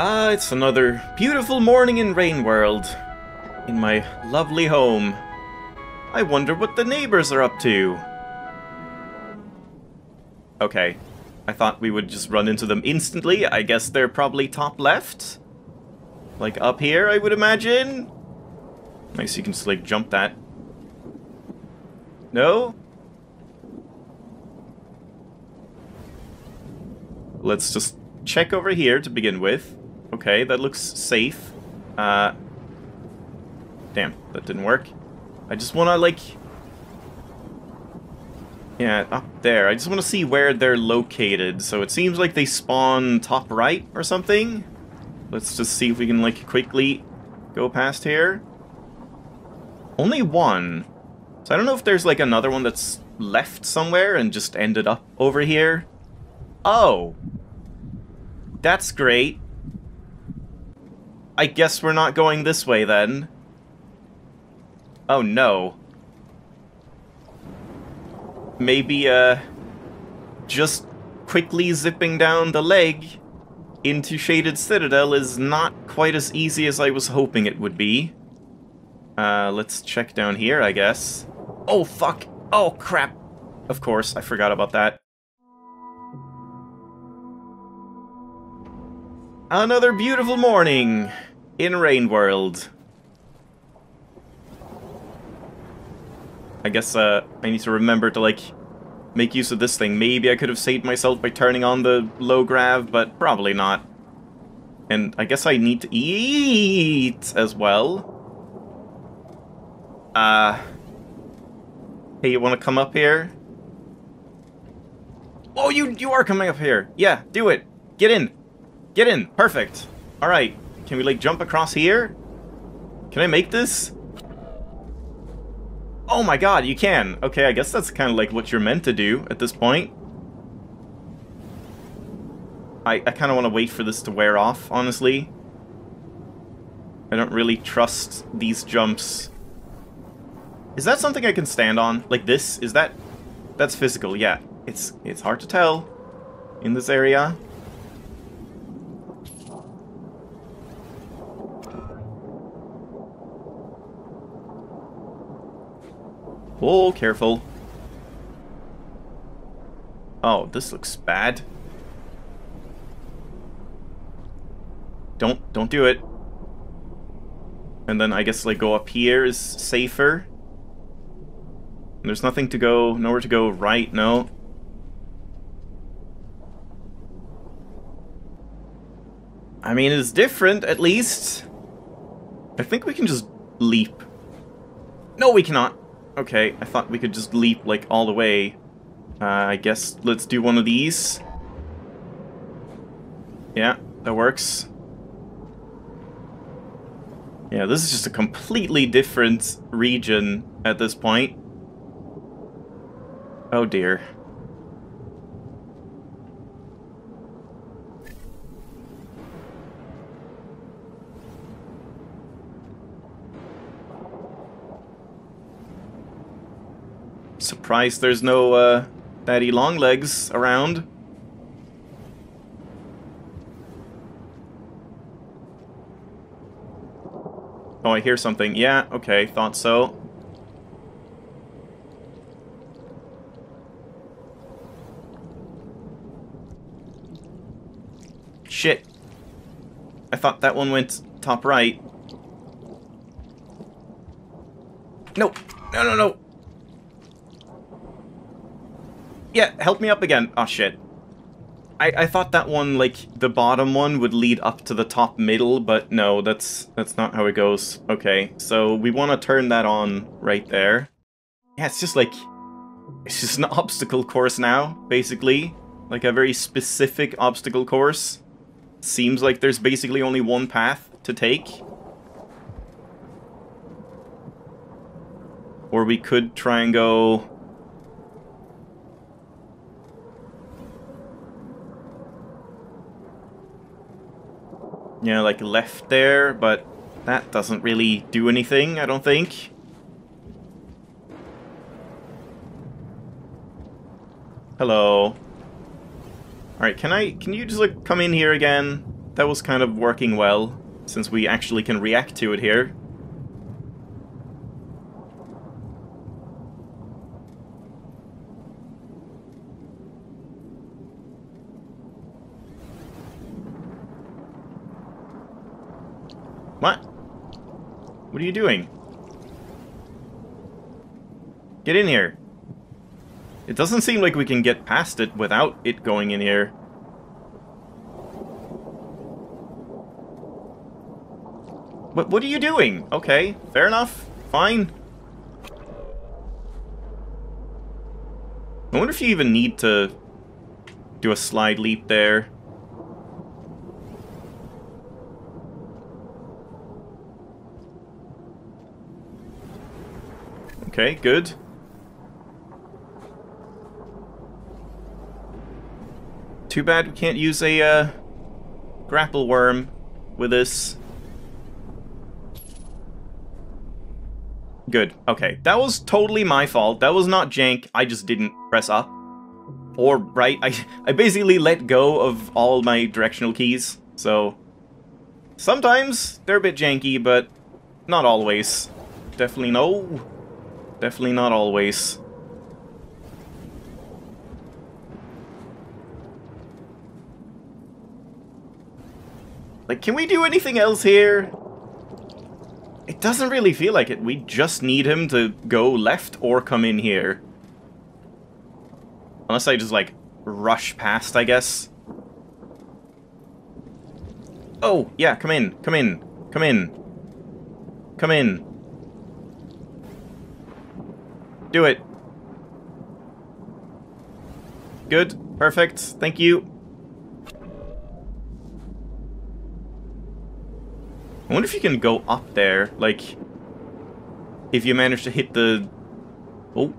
Ah, it's another beautiful morning in Rain World. In my lovely home. I wonder what the neighbors are up to. Okay. I thought we would just run into them instantly. I guess they're probably top left? Like up here, I would imagine? Nice, you can just like jump that. No? Let's just check over here to begin with. Okay, that looks safe. Uh, damn, that didn't work. I just want to, like... Yeah, up there. I just want to see where they're located. So it seems like they spawn top right or something. Let's just see if we can, like, quickly go past here. Only one. So I don't know if there's, like, another one that's left somewhere and just ended up over here. Oh. That's great. I guess we're not going this way then. Oh no. Maybe, uh, just quickly zipping down the leg into Shaded Citadel is not quite as easy as I was hoping it would be. Uh, let's check down here, I guess. Oh, fuck! Oh, crap! Of course, I forgot about that. Another beautiful morning in Rain World. I guess uh, I need to remember to like make use of this thing. Maybe I could have saved myself by turning on the low grav, but probably not. And I guess I need to eat as well. Uh, hey, you want to come up here? Oh, you you are coming up here. Yeah, do it. Get in. Get in! Perfect! Alright, can we, like, jump across here? Can I make this? Oh my god, you can! Okay, I guess that's kind of like what you're meant to do at this point. I, I kind of want to wait for this to wear off, honestly. I don't really trust these jumps. Is that something I can stand on? Like this? Is that... That's physical, yeah. It's, it's hard to tell in this area. Oh, careful. Oh, this looks bad. Don't, don't do it. And then I guess like go up here is safer. There's nothing to go, nowhere to go right, no. I mean, it's different, at least. I think we can just leap. No, we cannot. Okay, I thought we could just leap, like, all the way. Uh, I guess let's do one of these. Yeah, that works. Yeah, this is just a completely different region at this point. Oh dear. Surprised there's no uh, daddy long legs around. Oh, I hear something. Yeah, okay, thought so. Shit. I thought that one went top right. Nope. No, no, no! Yeah, help me up again. Oh, shit. I, I thought that one, like, the bottom one would lead up to the top middle, but no, that's that's not how it goes. Okay, so we want to turn that on right there. Yeah, it's just like... It's just an obstacle course now, basically. Like a very specific obstacle course. Seems like there's basically only one path to take. Or we could try and go you know, like left there, but that doesn't really do anything, I don't think. Hello. Alright, can I, can you just like come in here again? that was kind of working well, since we actually can react to it here. What? What are you doing? Get in here. It doesn't seem like we can get past it without it going in here. What, what are you doing? Okay, fair enough. Fine. I wonder if you even need to do a slide leap there. Okay, good. Too bad we can't use a uh, grapple worm with this. Good. Okay. That was totally my fault. That was not jank. I just didn't press up. Or right. I, I basically let go of all my directional keys. So sometimes they're a bit janky, but not always. Definitely no. Definitely not always. Like, can we do anything else here? It doesn't really feel like it. We just need him to go left or come in here. Unless I just, like, rush past, I guess. Oh, yeah, come in, come in, come in. Come in. Do it. Good. Perfect. Thank you. I wonder if you can go up there, like, if you manage to hit the... Oh,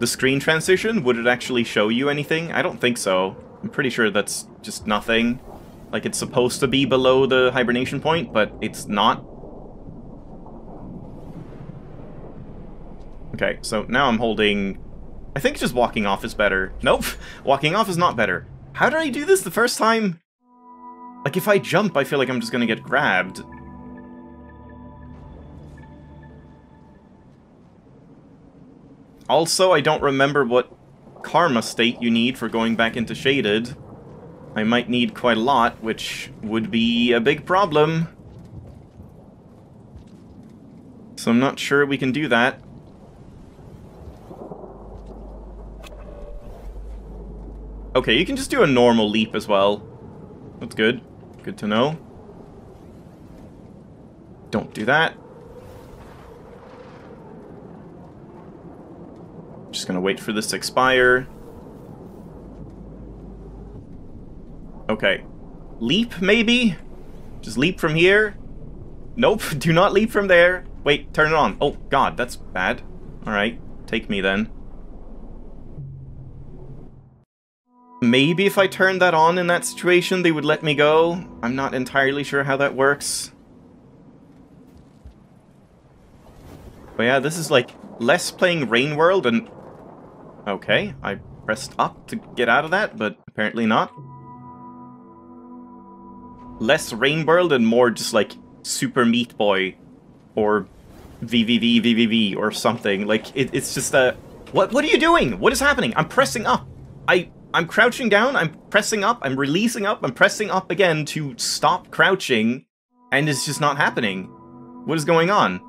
the screen transition, would it actually show you anything? I don't think so. I'm pretty sure that's just nothing. Like, it's supposed to be below the hibernation point, but it's not. Okay, so now I'm holding... I think just walking off is better. Nope, walking off is not better. How did I do this the first time? Like, if I jump, I feel like I'm just gonna get grabbed. Also, I don't remember what karma state you need for going back into Shaded. I might need quite a lot, which would be a big problem. So I'm not sure we can do that. Okay, you can just do a normal leap as well. That's good. Good to know. Don't do that. Just gonna wait for this to expire. Okay. Leap, maybe? Just leap from here? Nope, do not leap from there. Wait, turn it on. Oh, God, that's bad. Alright, take me then. Maybe if I turned that on in that situation, they would let me go. I'm not entirely sure how that works. But yeah, this is like less playing Rain World and Okay, I pressed up to get out of that, but apparently not. Less Rain World and more just like Super Meat Boy or VVVVVV or something. Like it, it's just a what what are you doing? What is happening? I'm pressing up. I I'm crouching down, I'm pressing up, I'm releasing up, I'm pressing up again to stop crouching and it's just not happening. What is going on?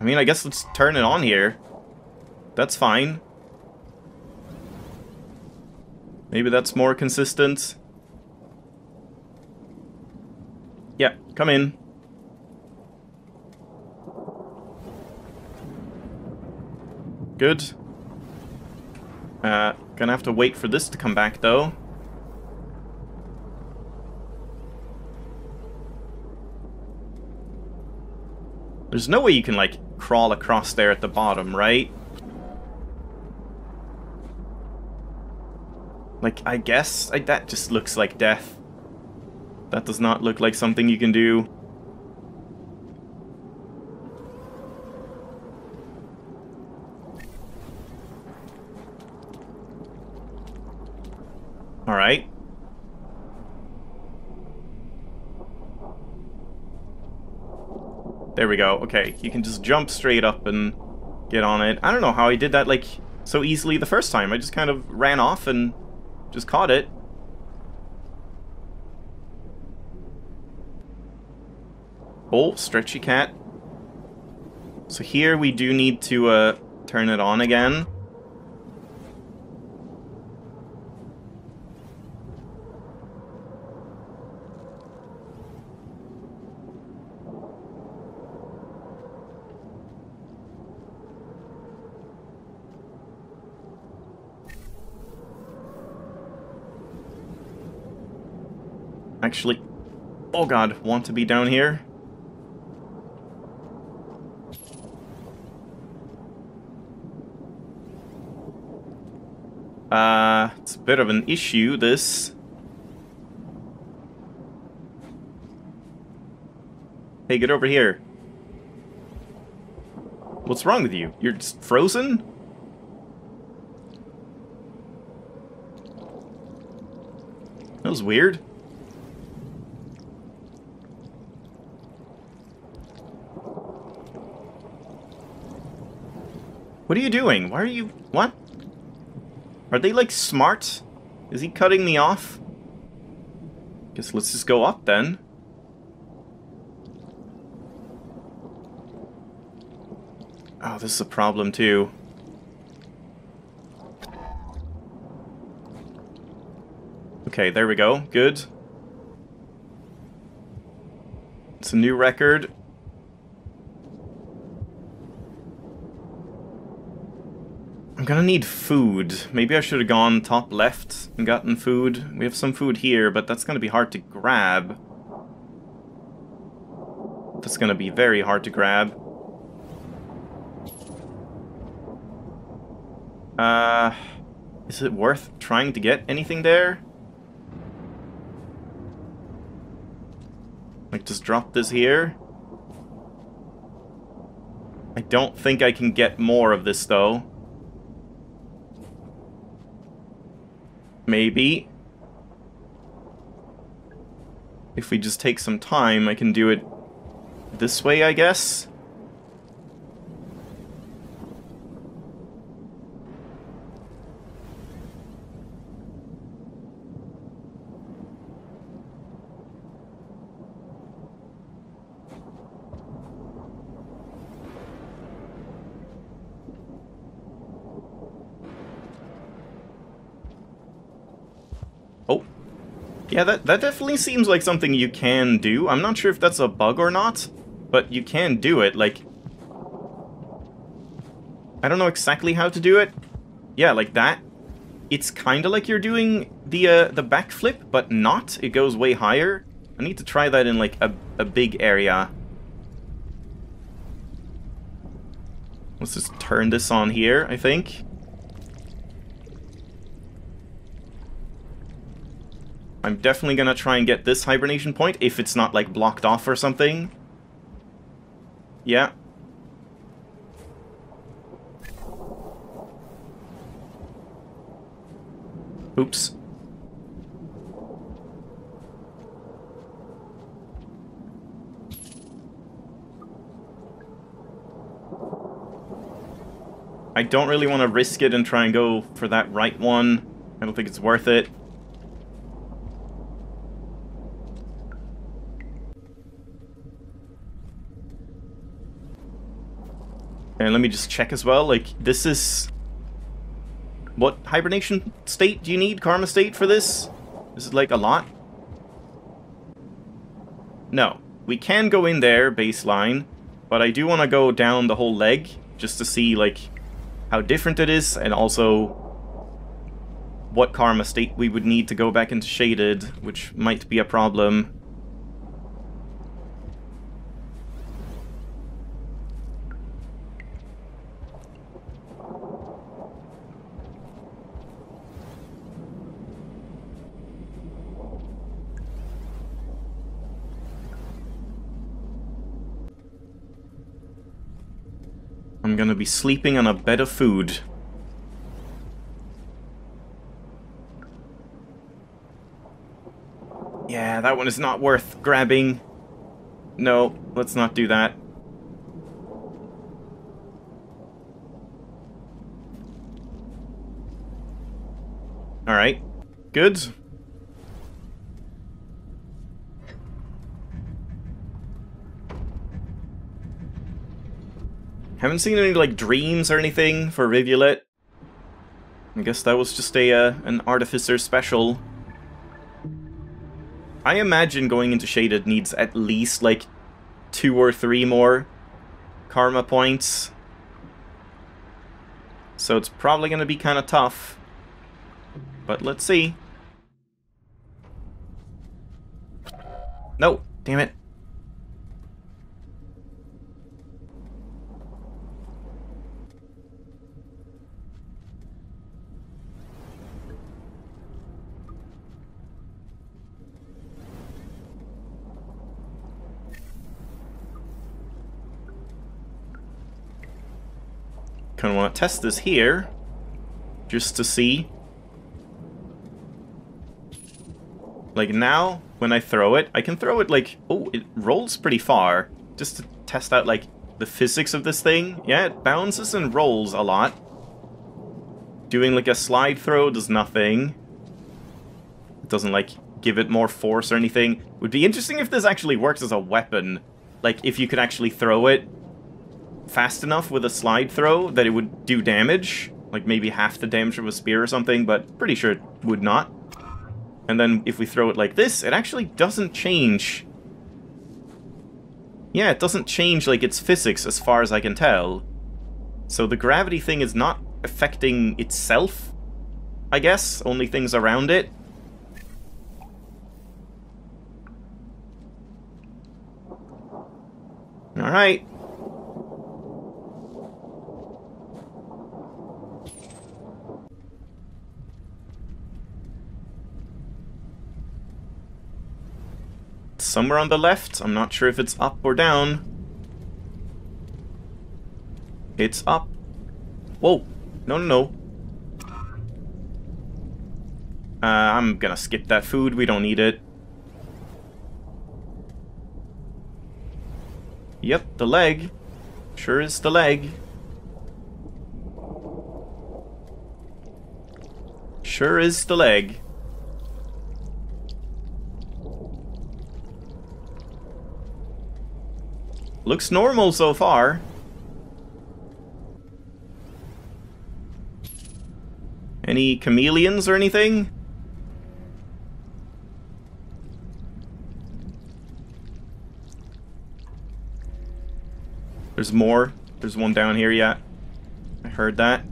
I mean, I guess let's turn it on here. That's fine. Maybe that's more consistent. Yeah, come in. Good. Uh, gonna have to wait for this to come back, though. There's no way you can, like, crawl across there at the bottom, right? Like, I guess I, that just looks like death. That does not look like something you can do. Alright. There we go. Okay, you can just jump straight up and get on it. I don't know how I did that, like, so easily the first time. I just kind of ran off and just caught it. Oh, stretchy cat. So here we do need to uh, turn it on again. Actually, oh god, want to be down here? Uh, it's a bit of an issue, this. Hey, get over here. What's wrong with you? You're just frozen? That was weird. What are you doing? Why are you... What? Are they, like, smart? Is he cutting me off? Guess let's just go up, then. Oh, this is a problem, too. Okay, there we go. Good. It's a new record. Gonna need food. Maybe I should have gone top left and gotten food. We have some food here, but that's gonna be hard to grab. That's gonna be very hard to grab. Uh, is it worth trying to get anything there? Like, just drop this here? I don't think I can get more of this, though. Maybe. If we just take some time, I can do it this way, I guess? Yeah, that, that definitely seems like something you can do. I'm not sure if that's a bug or not, but you can do it. Like, I don't know exactly how to do it. Yeah, like that. It's kind of like you're doing the uh, the backflip, but not. It goes way higher. I need to try that in like a, a big area. Let's just turn this on here, I think. I'm definitely gonna try and get this hibernation point if it's not like blocked off or something. Yeah. Oops. I don't really want to risk it and try and go for that right one. I don't think it's worth it. Let me just check as well, like, this is... What hibernation state do you need, karma state, for this? This is like, a lot? No. We can go in there, baseline, but I do want to go down the whole leg, just to see, like, how different it is, and also what karma state we would need to go back into Shaded, which might be a problem. I'm gonna sleeping on a bed of food. Yeah, that one is not worth grabbing. No, let's not do that. Alright. Good. Haven't seen any, like, dreams or anything for Rivulet. I guess that was just a uh, an Artificer special. I imagine going into Shaded needs at least, like, two or three more Karma points. So it's probably going to be kind of tough. But let's see. No, damn it. Kind of want to test this here, just to see. Like now, when I throw it, I can throw it like, oh, it rolls pretty far, just to test out like the physics of this thing. Yeah, it bounces and rolls a lot. Doing like a slide throw does nothing. It doesn't like give it more force or anything. Would be interesting if this actually works as a weapon. Like if you could actually throw it fast enough with a slide throw that it would do damage. Like maybe half the damage of a spear or something, but pretty sure it would not. And then if we throw it like this, it actually doesn't change. Yeah, it doesn't change like its physics as far as I can tell. So the gravity thing is not affecting itself, I guess, only things around it. Alright. Somewhere on the left. I'm not sure if it's up or down. It's up. Whoa. No, no, no. Uh, I'm gonna skip that food. We don't need it. Yep, the leg. Sure is the leg. Sure is the leg. Looks normal so far. Any chameleons or anything? There's more. There's one down here yet. I heard that.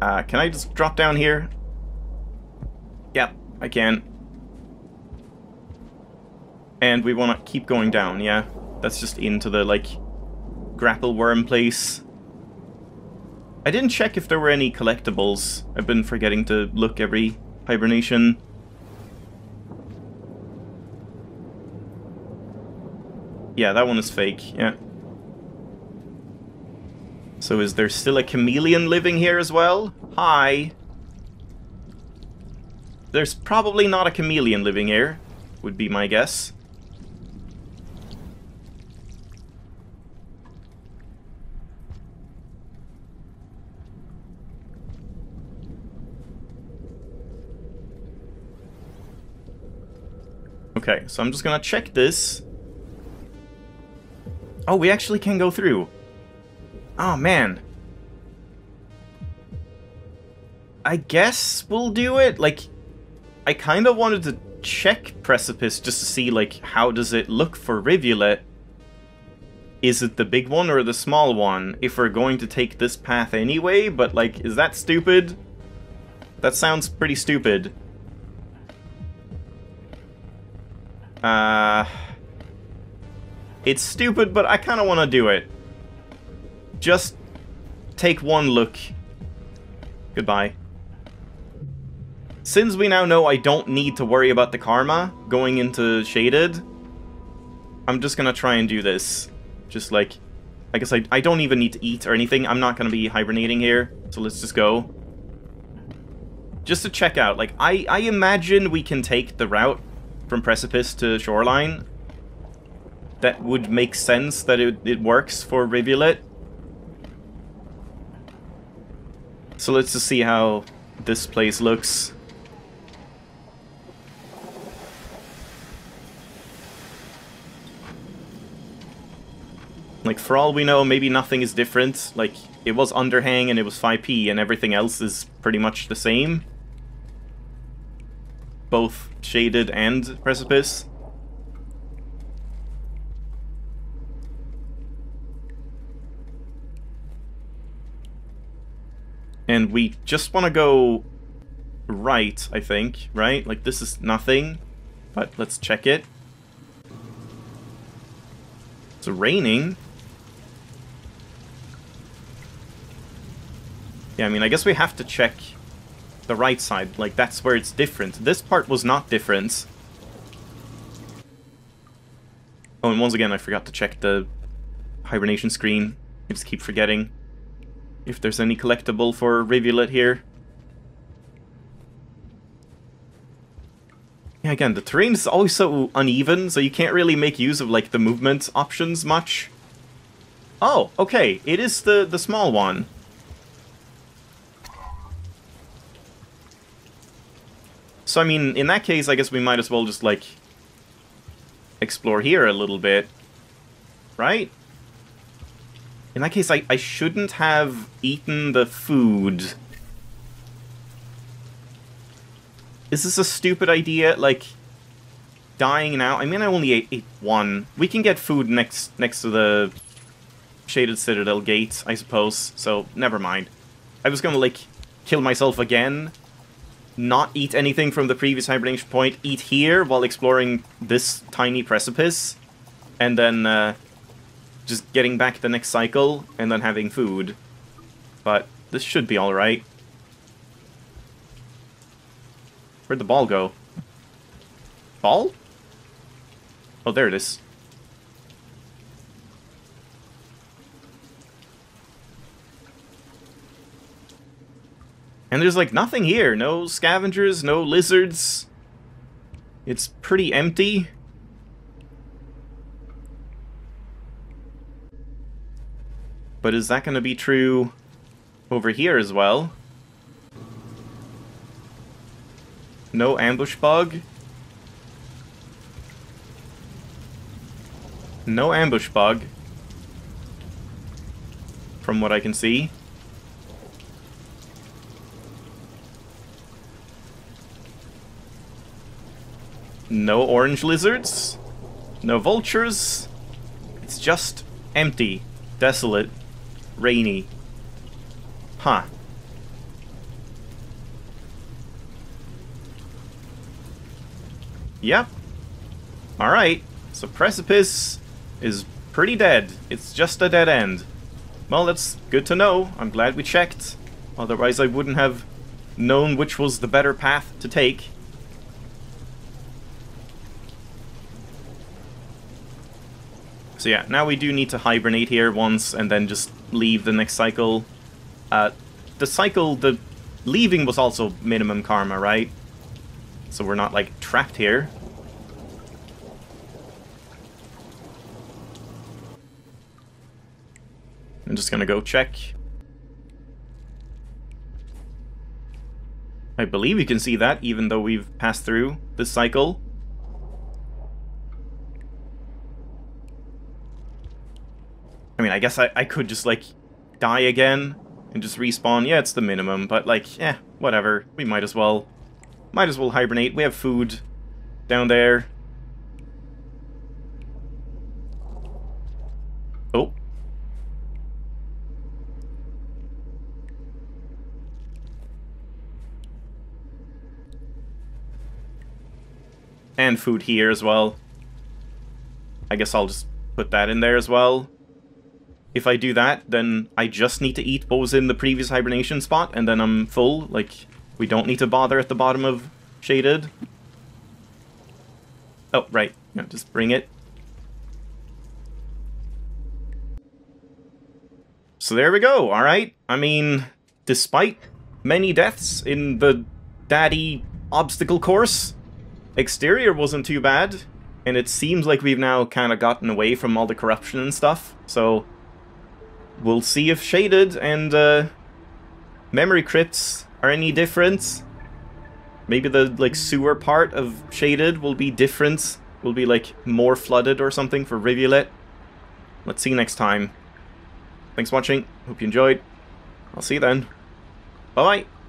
Uh, can I just drop down here? Yep, I can. And we want to keep going down, yeah? That's just into the, like, grapple worm place. I didn't check if there were any collectibles. I've been forgetting to look every hibernation. Yeah, that one is fake, yeah. So is there still a chameleon living here as well? Hi. There's probably not a chameleon living here, would be my guess. Okay, so I'm just gonna check this. Oh, we actually can go through. Oh, man. I guess we'll do it. Like, I kind of wanted to check Precipice just to see, like, how does it look for Rivulet? Is it the big one or the small one? If we're going to take this path anyway, but, like, is that stupid? That sounds pretty stupid. Uh... It's stupid, but I kind of want to do it. Just take one look. Goodbye. since we now know I don't need to worry about the karma going into Shaded, I'm just gonna try and do this. Just like, I guess I, I don't even need to eat or anything. I'm not gonna be hibernating here, so let's just go. Just to check out, like, I, I imagine we can take the route from Precipice to Shoreline. That would make sense that it, it works for Rivulet. So let's just see how this place looks. Like, for all we know, maybe nothing is different. Like, it was Underhang and it was 5p, and everything else is pretty much the same. Both Shaded and Precipice. And we just want to go right, I think, right? Like, this is nothing, but let's check it. It's raining. Yeah, I mean, I guess we have to check the right side. Like, that's where it's different. This part was not different. Oh, and once again, I forgot to check the hibernation screen. I just keep forgetting if there's any collectible for Rivulet here. Yeah, again, the terrain is always so uneven, so you can't really make use of, like, the movement options much. Oh, okay, it is the, the small one. So, I mean, in that case, I guess we might as well just, like, explore here a little bit. Right? In that case, I, I shouldn't have eaten the food. Is this a stupid idea? Like, dying now? I mean, I only ate, ate one. We can get food next next to the Shaded Citadel gate, I suppose, so never mind. I was gonna, like, kill myself again, not eat anything from the previous hibernation point, eat here while exploring this tiny precipice, and then, uh, just getting back the next cycle and then having food. But this should be alright. Where'd the ball go? Ball? Oh, there it is. And there's like nothing here. No scavengers, no lizards. It's pretty empty. But is that going to be true over here as well? No ambush bug? No ambush bug. From what I can see. No orange lizards. No vultures. It's just empty. Desolate rainy. Huh. Yep. Alright. So Precipice is pretty dead. It's just a dead end. Well, that's good to know. I'm glad we checked. Otherwise I wouldn't have known which was the better path to take. So yeah, now we do need to hibernate here once and then just leave the next cycle. Uh, the cycle, the leaving was also minimum karma, right? So we're not, like, trapped here. I'm just gonna go check. I believe you can see that, even though we've passed through this cycle. I mean, I guess I, I could just, like, die again and just respawn. Yeah, it's the minimum, but, like, eh, whatever. We might as well. Might as well hibernate. We have food down there. Oh. And food here as well. I guess I'll just put that in there as well. If I do that, then I just need to eat what was in the previous hibernation spot, and then I'm full. Like, We don't need to bother at the bottom of Shaded. Oh, right. Just bring it. So there we go, alright? I mean, despite many deaths in the daddy obstacle course, exterior wasn't too bad, and it seems like we've now kind of gotten away from all the corruption and stuff, so we'll see if Shaded and uh, Memory Crypts are any different. Maybe the like sewer part of Shaded will be different, will be like more flooded or something for Rivulet. Let's see next time. Thanks for watching, hope you enjoyed. I'll see you then. Bye-bye!